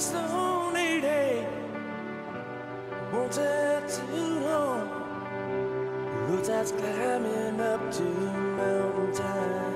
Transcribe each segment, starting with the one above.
It's the only day. Won't to too the road that's climbing up to mountain time.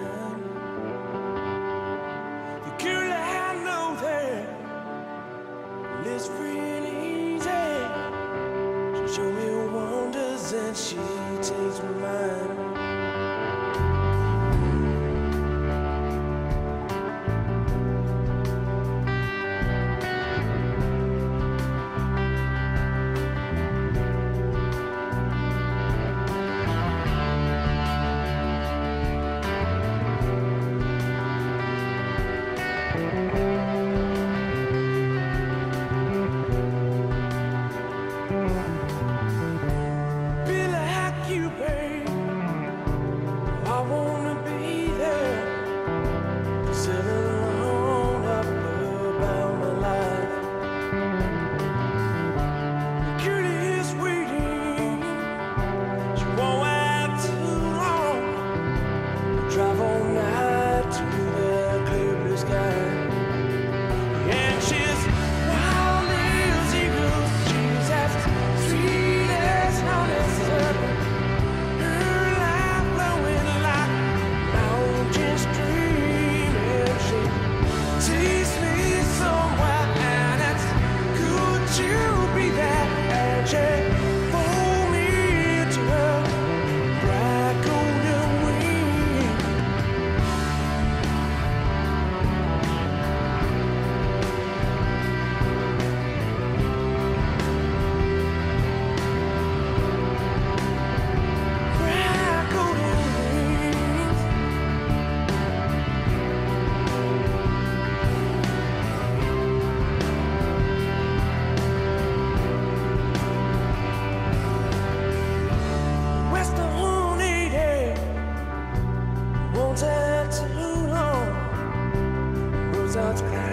results.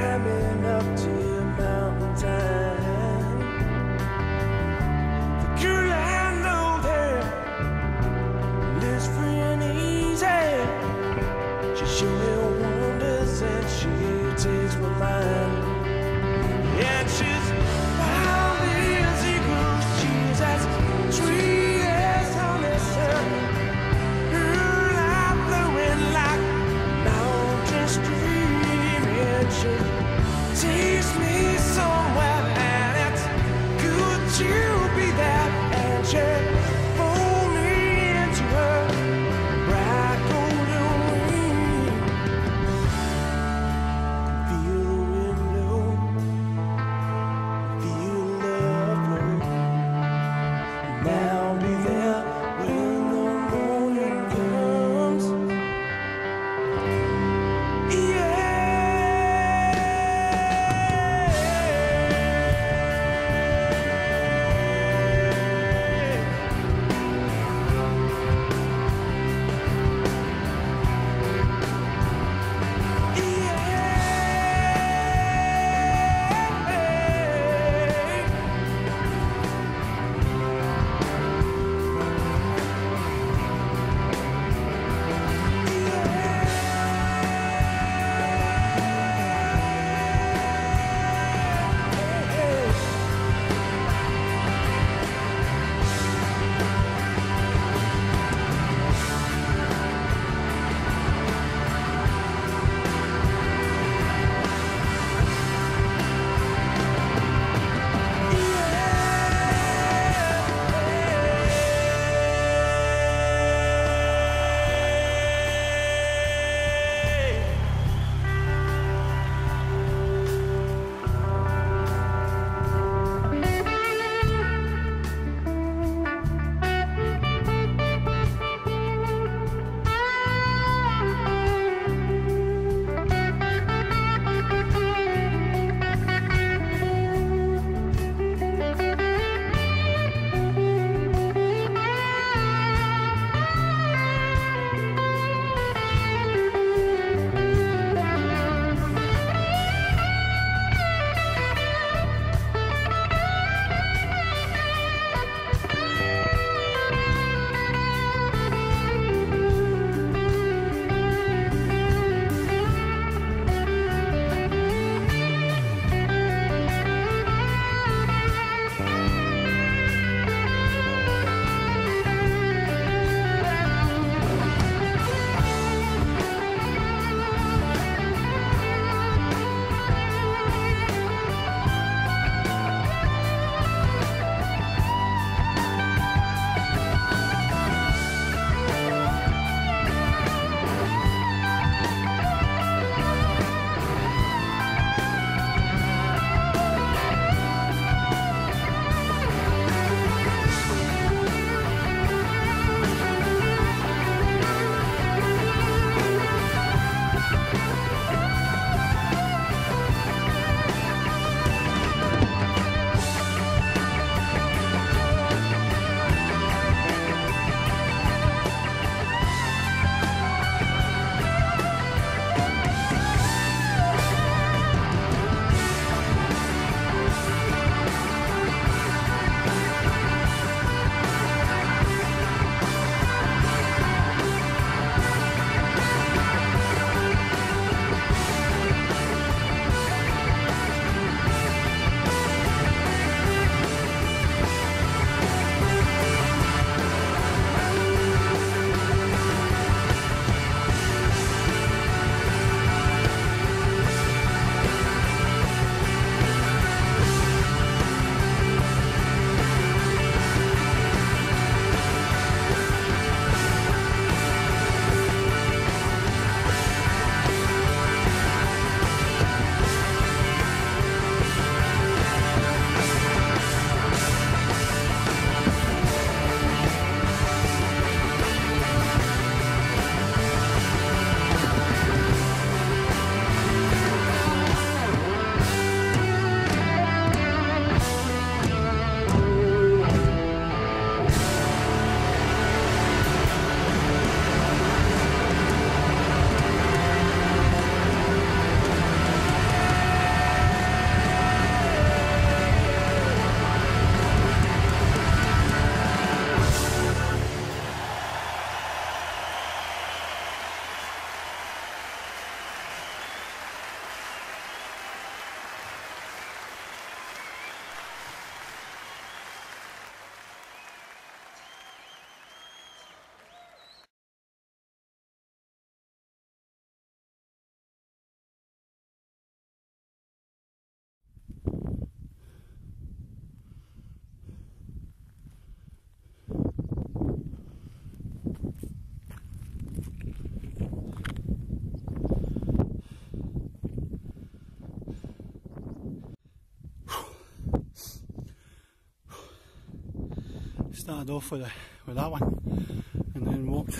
Started off with, a, with that one and then walked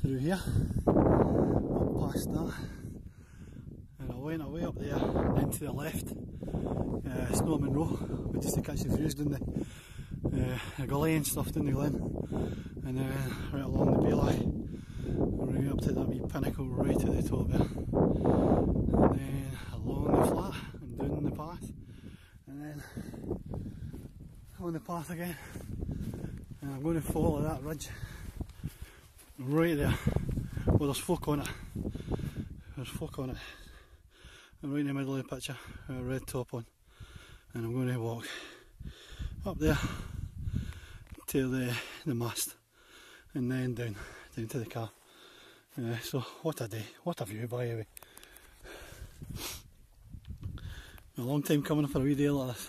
through here up past that and I went away up there then to the left uh, Snow Monroe we just to catch the views down the, uh, the gully and stuff down the glen and then uh, right along the Beeley right up to that wee pinnacle right at the top there and then along the flat and down the path and then on the path again. And I'm going to follow that ridge. Right there. Well there's folk on it. There's folk on it. And right in the middle of the picture a red top on. And I'm going to walk up there to the, the mast. And then down down to the car. Uh, so what a day. What a view by the way. A long time coming for a wee day like this